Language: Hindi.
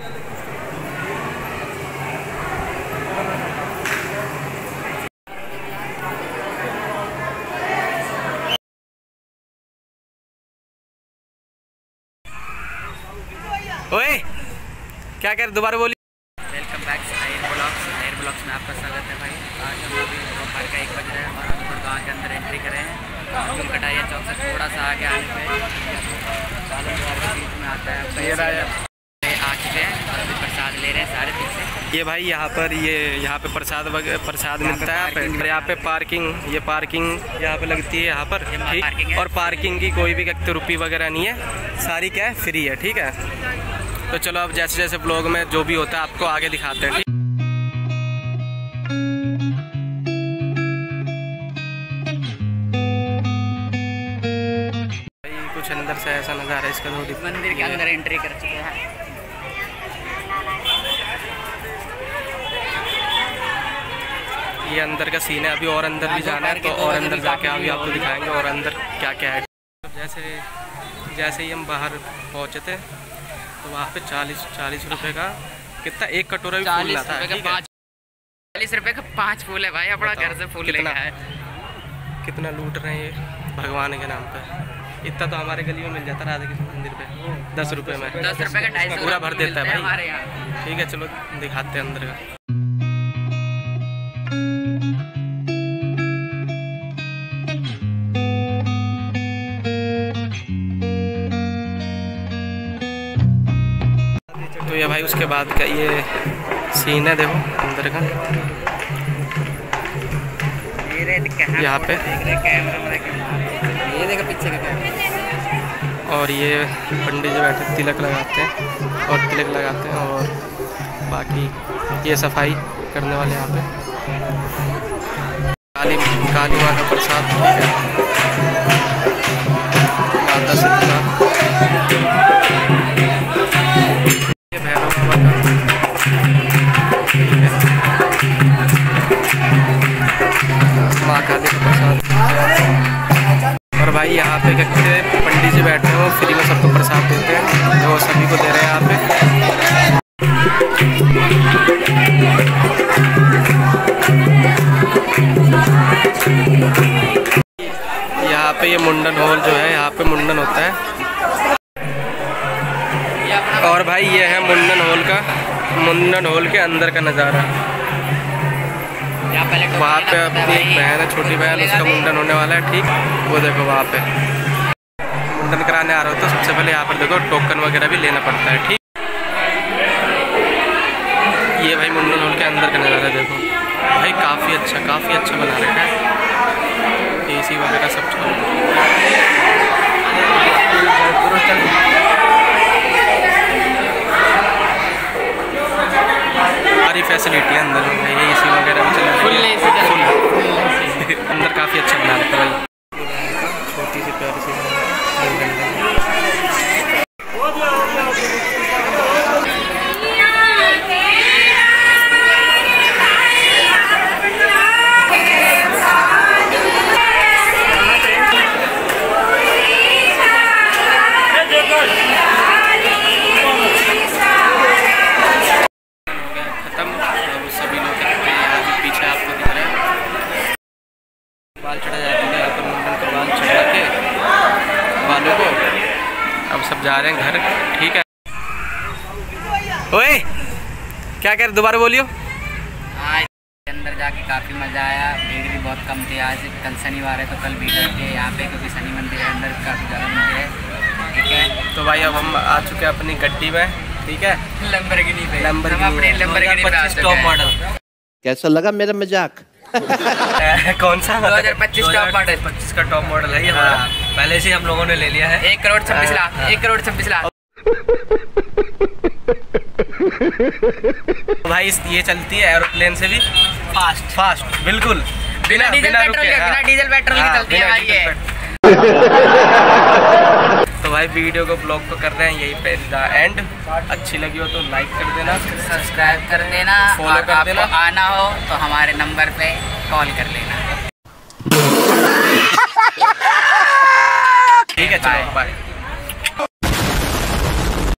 ओए क्या कर दोबारा बोली welcome back air blogs air blogs में आपका स्वागत है भाई। आज हम अभी दोपहर का एक बज रहा है और हम गुड़गांव के अंदर एंट्री करें। हैं चुन कटाइया चौक से थोड़ा सा आगे आने पे। में आता है ये रहा पैसे आ चुके हैं और अभी प्रसाद ले रहे हैं साढ़े तीन से ये भाई यहाँ पर ये यहाँ पे प्रसाद प्रसाद मिलता है यहाँ पे। और यहाँ पे पार्किंग ये पार्किंग यहाँ पे लगती है यहाँ पर। ठीक? और पार्किंग की कोई भी व्यक्ति रुपये वगैरह नहीं है। सारी क्या है? फ्री है ठीक है? तो चलो अब जैसे जैसे ब्लॉग में जो भी होता है आपको आगे दिखाते हैं कुछ अंदर से ऐसा नज़ारा है इसका मंदिर के अंदर एंट्री कर चुके हैं। ये अंदर का सीन है अभी और अंदर भी जाना है तो और अंदर जाके अभी आपको दिखाएँगे और अंदर क्या क्या है। जैसे जैसे ही हम बाहर पहुँचे थे तो वहाँ पे चालीस चालीस रुपए का कितना एक कटोरा भी फूल लाता है ठीक है? चालीस रुपये का पाँच फूल है भाई अपना घर से फूल कितना? लेके आए। कितना लूट रहे हैं ये भगवान के नाम पर इतना तो हमारे गली में मिल जाता राधा कृष्ण मंदिर पे। दस रुपए में। दस रुपये का पूरा भर देता है भाई। ठीक है चलो दिखाते हैं अंदर का। तो ये भाई, उसके बाद का ये सीन है देखो, अंदर का। यहाँ पे। ये देखो पीछे का और ये पंडित जी बैठे, तिलक लगाते हैं, और तिलक लगाते हैं, और बाकी ये सफ़ाई करने वाले यहाँ पे। काली काली माँ का प्रसाद। माता शीतला माँ काली का प्रसाद। और भाई यहाँ पे क्या कहते पंडित जी बैठे हैं, फ्री में सबको प्रसाद देते हैं। वो सभी को दे रहे हैं यहाँ पे। यहाँ पे ये मुंडन हॉल जो है, यहाँ पे मुंडन होता है। और भाई ये है मुंडन हॉल का, मुंडन हॉल के अंदर का नज़ारा। वहाँ पे अपनी बहन है छोटी बहन उसका मुंडन होने वाला है ठीक? वो देखो वहाँ पे। मुंडन कराने आ रहे हो तो सबसे पहले यहाँ पर देखो टोकन वगैरह भी लेना पड़ता है ठीक? ये भाई मुंडन हॉल के अंदर का नज़ारा देखो। भाई काफ़ी अच्छा काफ़ी अच्छा बना रखा है एसी वगैरह सब चल रहा है सारी फैसिलिटी है अंदर ए सी वगैरह भी फुल रही एसी चल रहा है। फुल अंदर काफ़ी अच्छा बना रखा है भाई छोटी सी प्यारी सी मुंडन खत्म अब सभी लोग करते हैं यहाँ पे पीछे आपको दिख रहा है बाल चढ़ा जाते हैं यहाँ पर मुंडन का बाल चढ़ा के बालों को अब सब जा रहे हैं घर ठीक है? ओए क्या कर दोबारा बोलियो। आज अंदर जाके काफ़ी मज़ा आया भीड़ भी बहुत कम थी आज। कल शनिवार है तो कल भीड़ रहती है यहाँ पे क्योंकि शनि मंदिर है अंदर काफ़ी ज़्यादा मंदिर है ठीक है? तो भाई अब हम आ चुके हैं अपनी गड्डी में ठीक है? लंबरगिनी पे। Lamborghini हम अपनी है। लंबरगिनी पे आ 2025 चुके टॉप मॉडल कैसा लगा मेरा मज़ाक? कौन सा? 2025 टॉप मॉडल पच्चीस का टॉप मॉडल है ये। हमारा पहले से हम लोगों ने ले लिया है। एक करोड़ छब्बीस लाख हाँ। एक करोड़ छब्बीस लाख। भाई ये चलती है एरोप्लेन से भी। फास्ट फास्ट बिल्कुल। बिना डीजल पेट्रोल के हाँ। बिना डीजल पेट्रोल की हाँ, चलती है भाई ये। तो भाई वीडियो को ब्लॉग को कर रहे हैं यही पे एंड अच्छी लगी हो तो लाइक कर देना। सब्सक्राइब कर देना और कर देना। आना हो तो हमारे नंबर पे कॉल कर लेना। ठीक है चलो Bye. बाय